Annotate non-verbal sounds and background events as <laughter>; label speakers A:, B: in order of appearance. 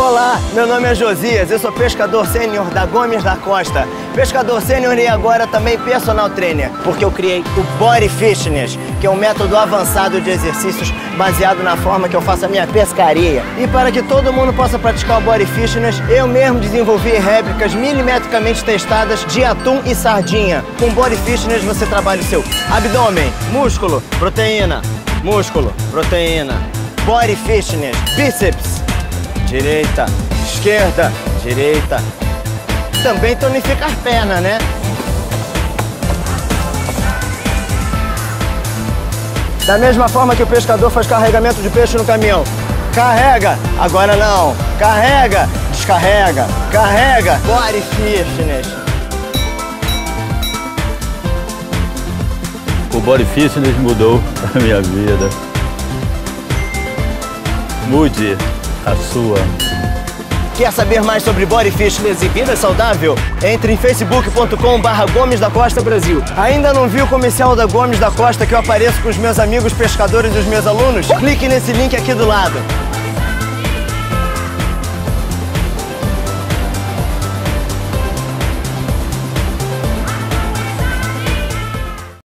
A: Olá, meu nome é Josias, eu sou pescador sênior da Gomes da Costa. Pescador sênior e agora também personal trainer, porque eu criei o Body Fitness, que é um método avançado de exercícios baseado na forma que eu faço a minha pescaria. E para que todo mundo possa praticar o Body Fitness, eu mesmo desenvolvi réplicas milimetricamente testadas de atum e sardinha. Com Body Fitness você trabalha o seu abdômen, músculo, proteína, músculo, proteína, Body Fitness, bíceps, direita, esquerda, direita. Também tonificar perna, né? Da mesma forma que o pescador faz carregamento de peixe no caminhão. Carrega, agora não. Carrega, descarrega, carrega. Body Fitness.
B: O Body Fitness mudou <laughs> a minha vida. Mude a sua.
A: Quer saber mais sobre body fitness e vida saudável? Entre em facebook.com barra Gomes da Costa Brasil. Ainda não viu o comercial da Gomes da Costa que eu apareço com os meus amigos pescadores e os meus alunos? Clique nesse link aqui do lado.